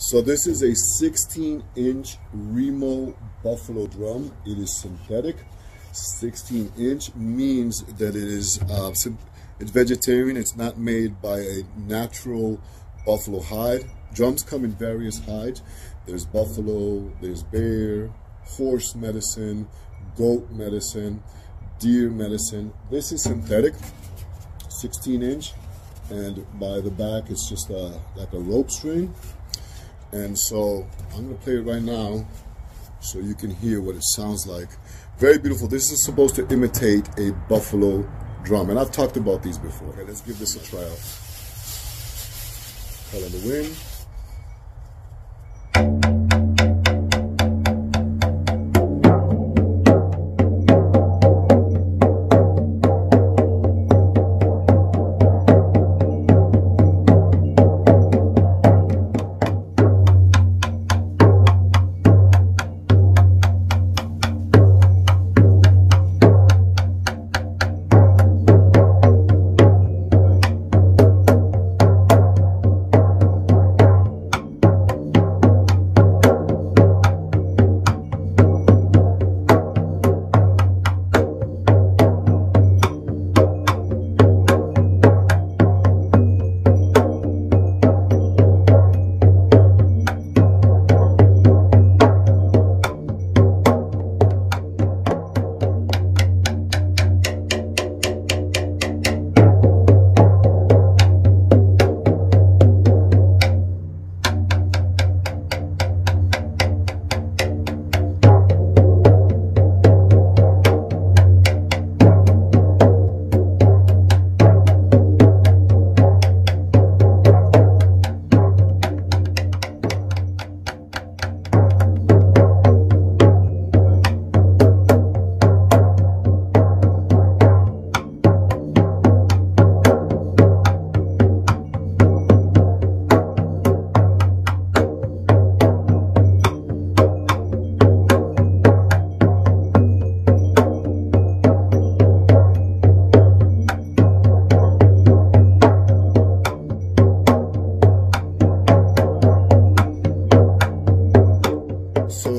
So this is a 16 inch Remo Buffalo drum. It is synthetic. 16 inch means that it is uh, it's vegetarian. It's not made by a natural buffalo hide. Drums come in various hides. There's buffalo, there's bear, horse medicine, goat medicine, deer medicine. This is synthetic, 16 inch, and by the back it's just a, like a rope string. And so I'm gonna play it right now so you can hear what it sounds like. Very beautiful. This is supposed to imitate a buffalo drum. And I've talked about these before. Okay, let's give this a try out. Call in the wind.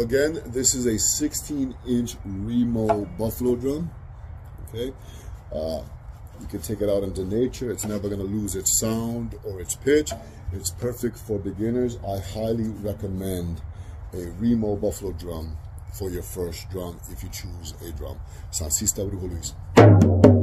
Again, this is a 16 inch Remo Buffalo drum. Okay. Uh, you can take it out into nature. It's never going to lose its sound or its pitch. It's perfect for beginners. I highly recommend a Remo Buffalo drum for your first drum if you choose a drum. Sancista Brujo Luis.